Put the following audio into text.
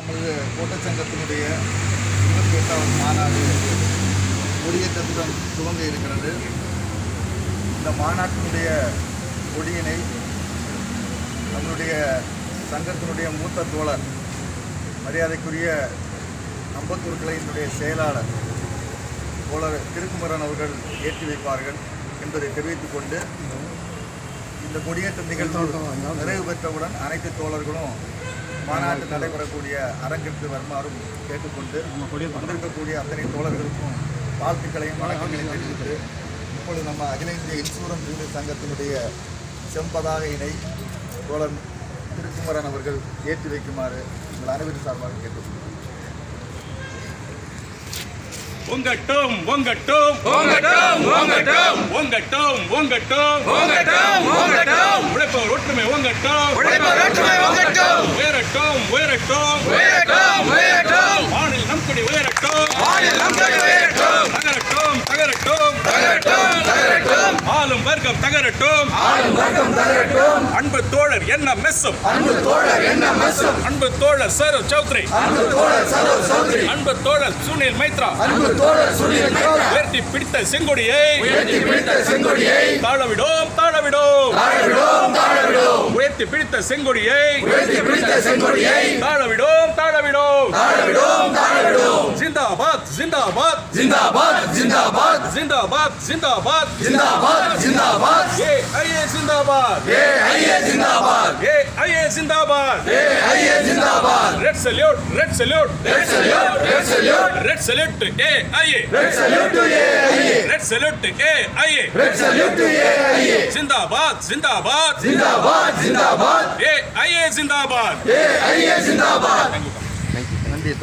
நமது கூட்டச்சங்கத்தினுடைய இருபத்தி எட்டாவது மாநாடு கொடியேற்றத்துடன் துவங்க இருக்கிறது. இந்த மாநாட்டினுடைய கொடியினை நம்மளுடைய சங்கத்தினுடைய மூத்த தோழர் மரியாதைக்குரிய அம்பத்தூர் கிளையினுடைய செயலாளர் தோழர் திருக்குமரன் அவர்கள் ஏற்றி வைப்பார்கள் என்பதை தெரிவித்துக் கொண்டு இந்த கொடியேற்ற நிகழ்வு நிறைவு பெற்றவுடன் அனைத்து தோழர்களும் மாநாட்டு நடைபெறக்கூடிய அரங்கிற்கு வருமாறும் கேட்டுக்கொண்டு வந்திருக்கக்கூடிய அத்தனை தோழர்களுக்கும் வாழ்த்துக்களையும் வணக்கங்களையும் தெரிவித்து இப்பொழுது நம்ம அகில இந்திய இன்சூரன்ஸ் யூனியன் சங்கத்தினுடைய செம்பதாகையினை தோழர் திருக்குமரன் அவர்கள் ஏற்றி வைக்குமாறு உங்கள் அனைவரும் சார்பாக கேட்டுக்கொள்கிறேன் உங்கட்டும் உங்கட்டும். ஓங்கட்டும் ஓங்கட்டும் உங்கட்டும் உங்கட்டும். ஓங்கட்டும் ஓங்கட்டும் உழைப்பவர் ஒற்றுமை உங்கட்டும். உழைப்பவர் ஒற்றுமை ஓங்கட்டும் உயரட்டும் உயரட்டும். உயரட்டும் உயரட்டும். வானில் நம் கொடி உயரட்டும். வானில் நம் கொடி உயரட்டும். தகரட்டும் தகரட்டும். தகரட்டும் தகரட்டும். ஆளும் வர்க்கம் தகரட்டும். ஆளும் வர்க்கம் தகரட்டும். அன்பு தோழர் என்ன மெஸ்ஸும். அன்பு தோழர் என்ன மசும் அன்பு தோழர் சரவ் சௌத்ரி. அன்பு தோழர் சரவ் சௌத்ரி. அன்பு தோழர் சுனில் மைத்ரா. அன்பு தோழர் சுனில் மேத்தா உயர்த்தி பிடித்த செங்கொடியை. உயர்த்தி பிடித்த செங்கொடியை. தாழவிடும் தாழவிடும். தாழவிடும். உயர்த்தி பிடித்த செங்கொடியை உயர்த்தி பிடித்த செங்கொடியை தாழவிடும் தாழவிடும். தாழவிடும் தாழவிடும். ஜிந்தாபாத் ஜிந்தாபாத். ஜிந்தாபாத் ஜிந்தாபாத். ஜிந்தாபாத் ஜிந்தாபாத். ஜிந்தாபாத் ஜிந்தாபாத். ஏ ஐஏ ஜிந்தாபாத். ஏ ஐயே ஜிந்தாபாத். ஏ ஐஏ ஜிந்தாபாத். ஏ ஐயே zindabad. Red salute red salute red salute red salute red salute ஏ ஐஏ ரெட் சல்யூட் ஏ रेड सैल्यूट के आइए रेड सैल्यूट ये आइए जिंदाबाद जिंदाबाद जिंदाबाद जिंदाबाद ये आइए जिंदाबाद ये आइए जिंदाबाद थैंक यू थैंक यू